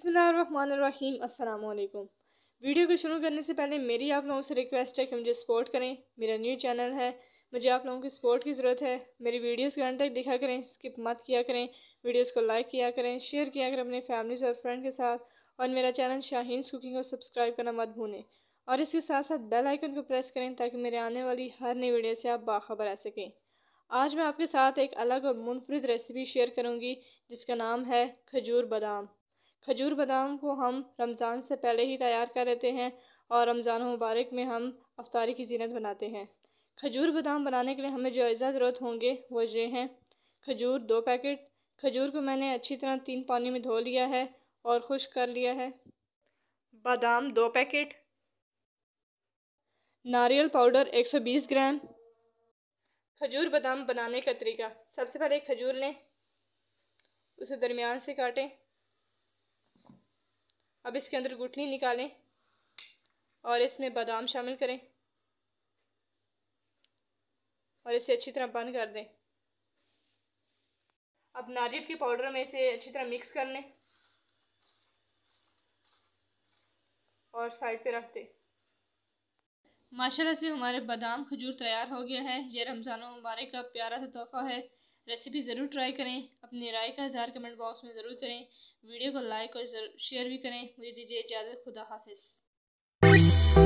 बसमीम अल्लाम वीडियो को शुरू करने से पहले मेरी आप लोगों से रिक्वेस्ट है कि मुझे सपोर्ट करें। मेरा न्यू चैनल है, मुझे आप लोगों की सपोर्ट की ज़रूरत है। मेरी वीडियोस के अंत तक दिखा करें, स्किप मत किया करें। वीडियोस को लाइक किया करें, शेयर किया करें अपने फैमिलीज़ और फ्रेंड के साथ। और मेरा चैनल शाहीन कुकिंग को सब्सक्राइब करना मत भूलें। और इसके साथ साथ बेल आइकन को प्रेस करें ताकि मेरे आने वाली हर नई वीडियो से आप बाखबर आ सकें। आज मैं आपके साथ एक अलग और मुनफरद रेसिपी शेयर करूँगी, जिसका नाम है खजूर बादाम। खजूर बादाम को हम रमज़ान से पहले ही तैयार कर लेते हैं और रमज़ान मुबारक में हम अफ्तारी की जीनत बनाते हैं। खजूर बादाम बनाने के लिए हमें जो अज़ा ज़रूरत होंगे वो ये हैं। खजूर दो पैकेट, खजूर को मैंने अच्छी तरह तीन पानी में धो लिया है और खुश कर लिया है। बादाम दो पैकेट, नारियल पाउडर 120 ग्राम। खजूर बादाम बनाने का तरीका, सबसे पहले खजूर लें, उसे दरमियान से काटें। अब इसके अंदर गुठली निकालें और इसमें बादाम शामिल करें और इसे अच्छी तरह बंद कर दें। अब नारियल के पाउडर में इसे अच्छी तरह मिक्स कर लें और साइड पे रख दें। माशाल्लाह से हमारे बादाम खजूर तैयार हो गया है। ये रमज़ान मुबारक का प्यारा सा तोहफ़ा है। रेसिपी ज़रूर ट्राई करें। अपनी राय का इजहार कमेंट बॉक्स में ज़रूर करें। वीडियो को लाइक और शेयर भी करें। मुझे दीजिए इजाज़त। खुदा हाफिज़।